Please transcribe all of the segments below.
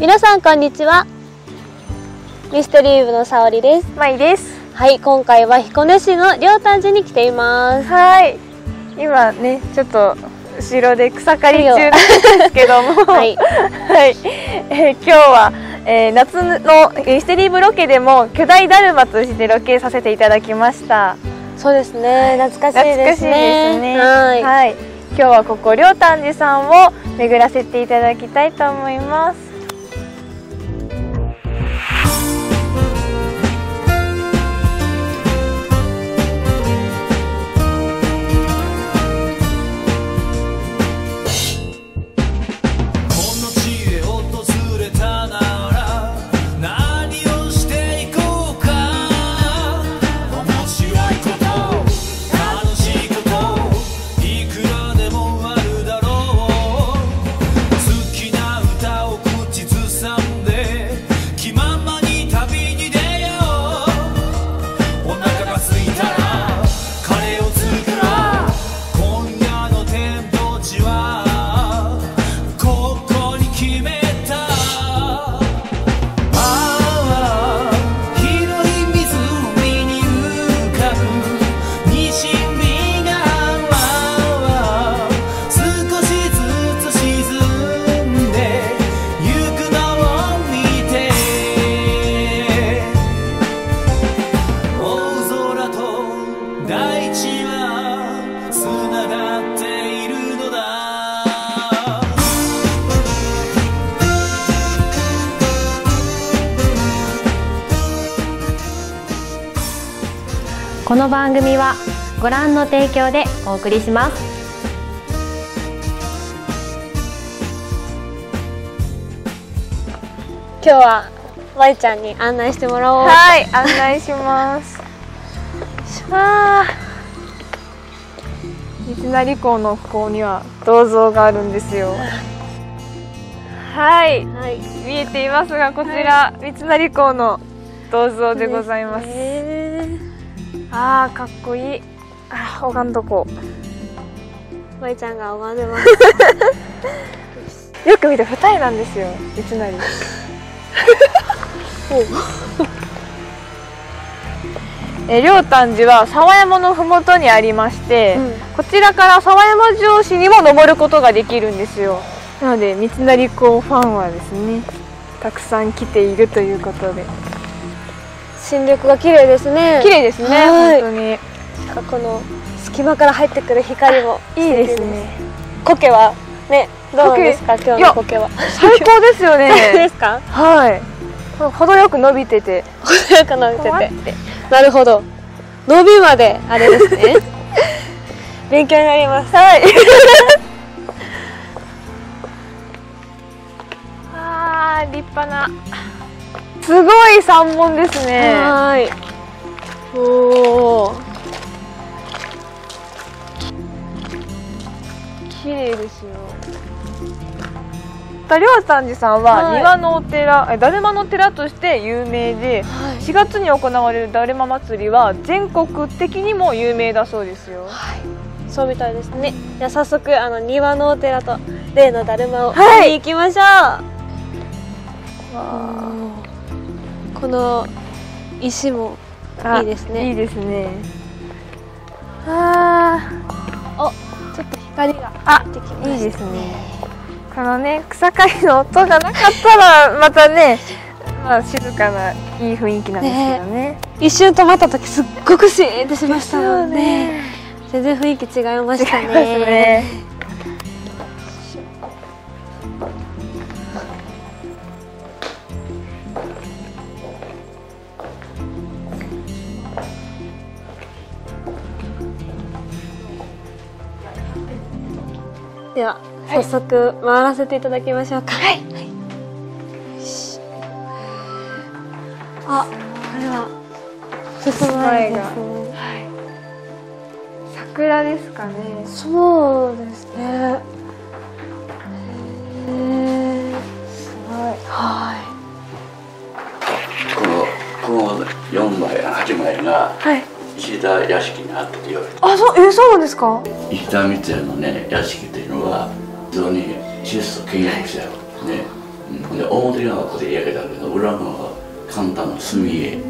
皆さんこんにちは。ミステリー部の沙織です。まいです。はい今回は彦根市の両丹寺に来ています。はい。今ねちょっと後ろで草刈り中なんですけども。はい。はい、えー今日は、えー夏のミステリー部ロケでも巨大だるまとしてロケさせていただきました。そうですね。懐かしいですね。ね。はい、はい、今日はここ両丹寺さんを巡らせていただきたいと思いますこの番組はご覧の提供でお送りします。今日はまいちゃんに案内してもらおう。はい案内します。あー。三成港のここには銅像があるんですよ。はい。はい。見えていますがこちら、三成港の銅像でございます。へあーかっこいい。あー拝んどこーまいちゃんが拝んでます。う よく見て二重なんですよ。三成 え両丹寺は沢山のふもとにありまして、うん。こちらから沢山城市にも登ることができるんですよ。なので三成港ファンはですねたくさん来ているということで新緑が綺麗ですね。綺麗ですねはい。本当に。この隙間から入ってくる光もいいですね。苔はねどうなんですか？今日の苔は。最高ですよ そうでねすか？はい。程よく伸びてて。程よく伸びてて。て。なるほど。伸びまであれですね。勉強になります。はい。あー立派なすごい三門ですね。はーい。おお綺麗ですよ。両丹寺さんははい。庭のお寺、えだるまの寺として有名ではい。4月に行われるだるま祭りは全国的にも有名だそうですよ。そうみたいですね。じゃあ早速あの庭のお寺と例のだるまをはい。見に行きましょう、この石もあいいですね。いいですね。あちょっと光があてきましいいですね。このね草刈りの音がなかったら またねまあ静かないい雰囲気なんですけどね。一瞬止まった時すっごくシーンってしましたもんですよね。全然雰囲気違いましたねでは早速回らせていただきましょうか。はい、あこれは進まないですね。桜ですかね。そうですね。へえすごい。はこのこの4枚8枚がはい石田屋敷にあったと言われて。あそうえそうなんですか？石田三成のね屋敷っていうのは非常に質素倹約したよ。ね。うん、で表側はここで焼けたけど裏側は簡単な炭絵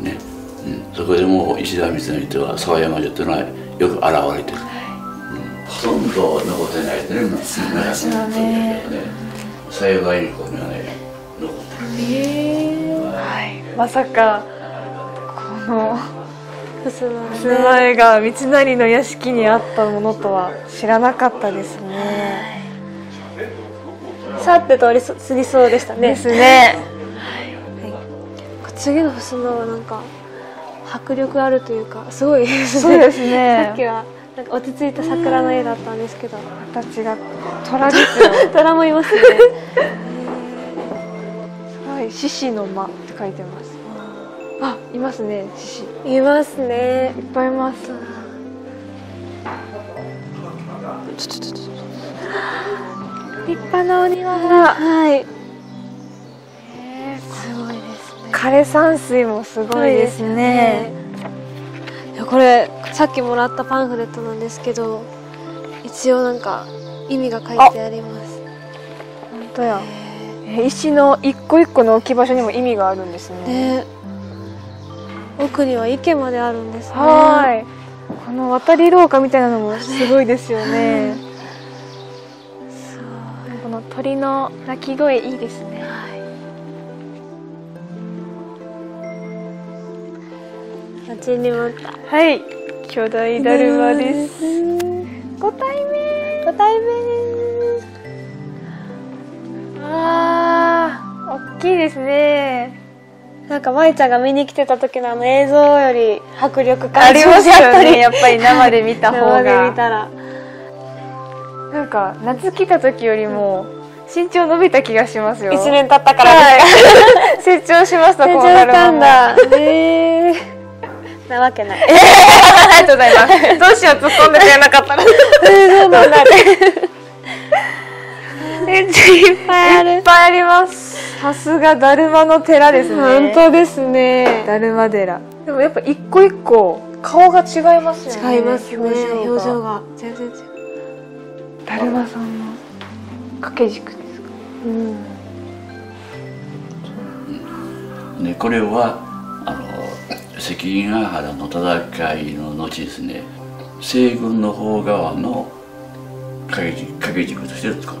ね、うん、そこでもう石田三成とは沢山城っていうのはよく現れてる、うん、ほとんど残ってないですね。ですよね。幸いにここにはね残ってる。はい。まさかこの襖絵が三成の屋敷にあったものとは知らなかったですね。さって通りそ過ぎそうでしたね。ですね。次の襖はなんか迫力あるというかすごい。ですねそうですね。さっきはなんか落ち着いた桜の絵だったんですけど。形が虎ですよ。虎もいますね。はい。獅子の間って書いてますあいますね獅子。いますね。いっぱいいます。立派なお庭がはい。すごいですね。枯山水もすごいですね。いやこれさっきもらったパンフレットなんですけど一応なんか意味が書いてあります。本当や。え石の一個一個の置き場所にも意味があるんですね。ね奥には池まであるんですね。はい。この渡り廊下みたいなのもすごいですよね。この鳥の鳴き声いいですね。待ちに待った。はい。巨大だるまです。ご対面。ご対面。あ。ー大きいですねなんか舞ちゃんが見に来てた時のあの映像より迫力あ感じまり。ますすよねやっぱり生で見た方生で見がたら。なんか夏来た時よりも身長伸びた気がしますよ。一年経ったから。はい。成長しますと成長こうなるしたんもだへえなわけない。ありがとうございます。どうしよう突っ込んでくれなかった。らそうなんだめっちゃいっぱいある。いっぱいあります。さすがだるまの寺ですね。本当ですね。だるま寺。でもやっぱ一個一個顔が違いますよね。違いますね。表情が。表情が。全然違う。だるまさんの掛け軸ですか？うん。でこれはあの関ヶ原の戦いの後ですね。西軍の方側の掛け軸掛け軸として使う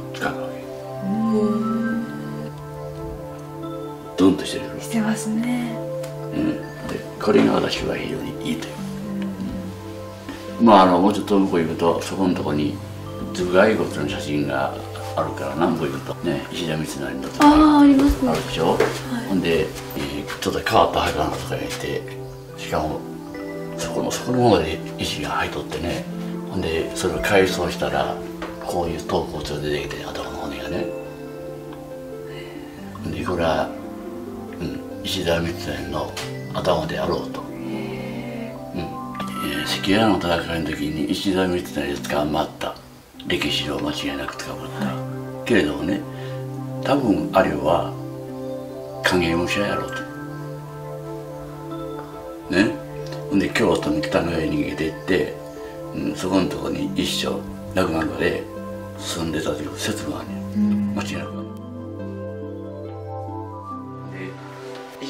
ドンとしてるしてますね。うん、でこれが私は非常にいいという、うんまああのもうちょっと向こう行くとそこのとこに頭蓋骨の写真があるから南部行くとね石田三成のとかああありますね。あるでしょ、ほんで、えーちょっと変わった墓とかがいてしかもそこのそこのまで石が入っとってね。ほんでそれを改装したらこういう頭骨が出てきて頭の骨がねでこれは、うん、石田三成の頭であろうと、うん。えー関ヶ原の戦いの時に石田三成で捕まった。歴史上間違いなく捕まった、けれどもね多分あれは影武者やろうと。ね。ほんで京都に北の上に逃げていって、うん、そこのとこに一生亡くなるまで住んでたという説があるね、間違いなく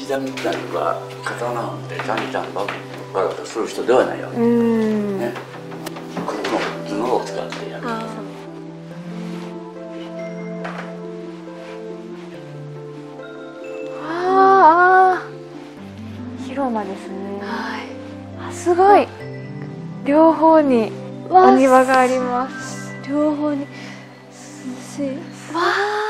で石田三成は刀なんてちゃんちゃんばばらとする人ではないわけ、うん。ね。この布を使ってやる。あああ広間ですね。ーはい。あすごい。両方にお庭があります。両方に涼しいわ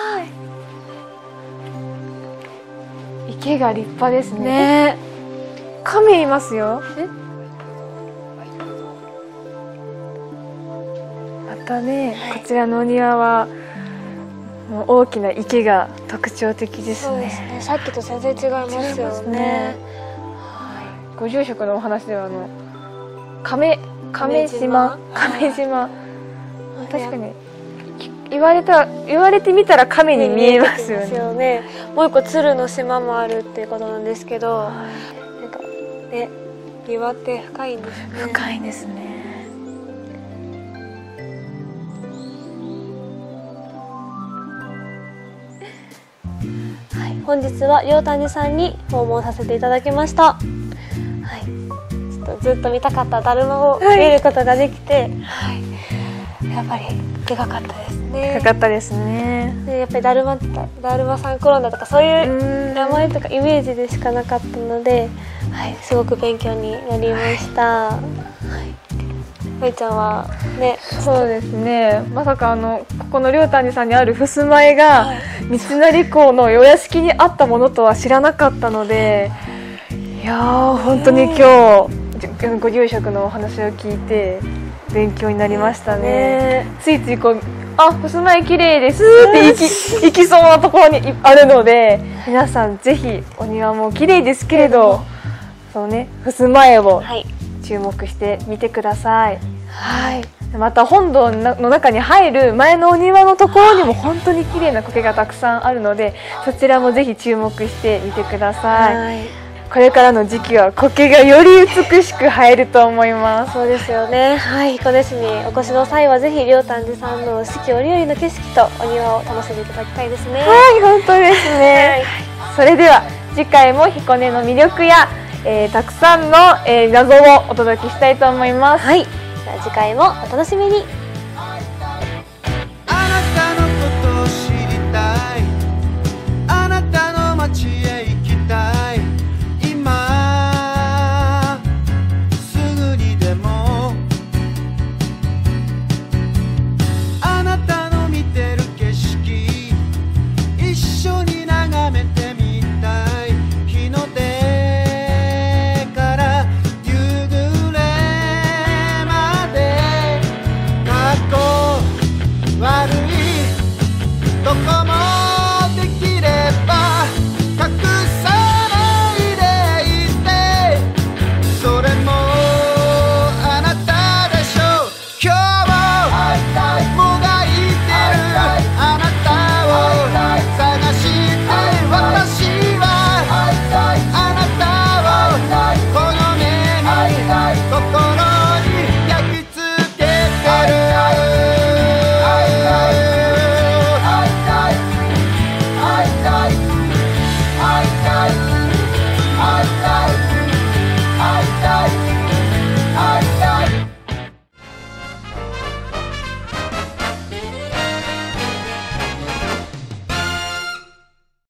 池が立派ですね。ね。亀いますよ。え？またね、こちらのお庭はもう大きな池が特徴的ですそうですね。ねさっきと全然違いますよね。ね。ご住職のお話ではあの亀亀島。亀亀島。確かに言われた言われてみたら亀に見えますよ見えてきねね。もう一個鶴の島もあるっていうことなんですけどなんかね庭って深いんですね。深いですね。本日は両谷さんに訪問させていただきました。はい。ちょっとずっと見たかっただるまを見ることができて、はい。やっぱりでかかったですね。かかったですね。でやっぱりだるまだるまさん転んだとかそういううん。名前とかイメージでしかなかったので、はい、すごく勉強になりました。はい、まい。ちゃんはね、そうですね。まさかあのここの両谷さんにある襖絵が三成公のお屋敷にあったものとは知らなかったのでいやー本当に今日じご住職のお話を聞いて勉強になりましたねついついこうあ襖絵綺麗ですって行き行きそうなところにいあるので皆さんぜひお庭も綺麗ですけれどそうね襖絵をはい、注目してみてください。はい。また本堂の中に入る前のお庭のところにも本当に綺麗な苔がたくさんあるので、そちらもぜひ注目してみてください。はい、これからの時期は苔がより美しく映えると思います。そうですよね。はい、彦根市にお越しの際はぜひ両丹寺さんの四季折々の景色とお庭を楽しんでいただきたいですね。はい、本当ですね。それでは次回も彦根の魅力や、えーたくさんの、えー謎をお届けしたいと思います。はい、じゃあ次回もお楽しみに。どこもできれば隠さないでいてそれもあなたでしょう。今日ももがいてるあなたを探して私はあなたをこの目に心